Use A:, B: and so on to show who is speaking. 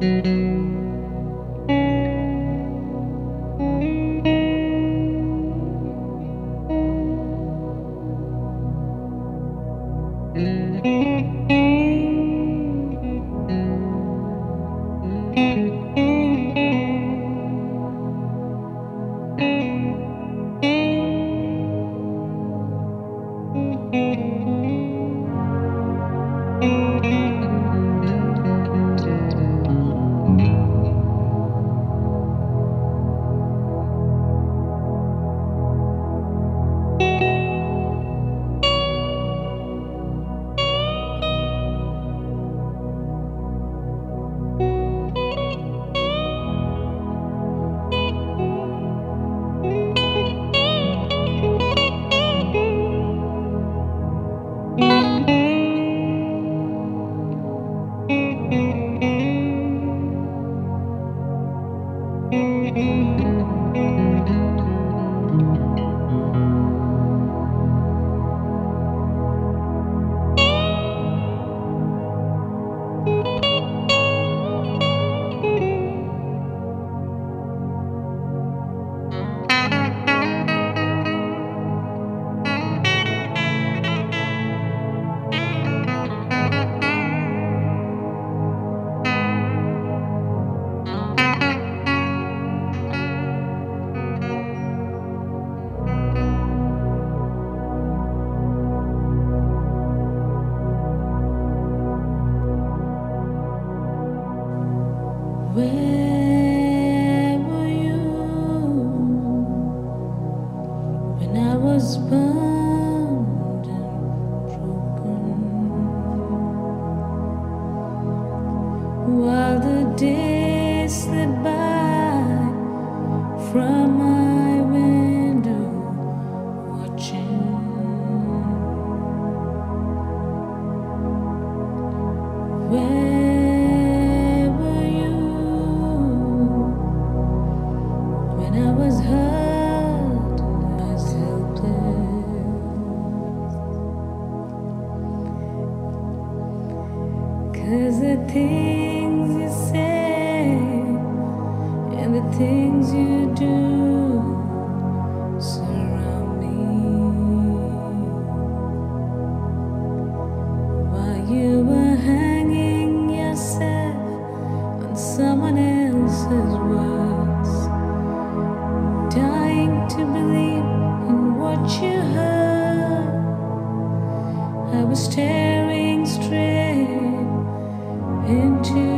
A: thank mm -hmm. you Mm-hmm. while the day wearing strip into